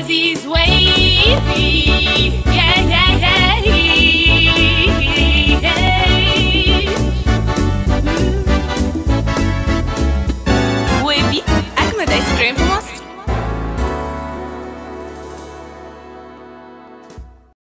He's wavy.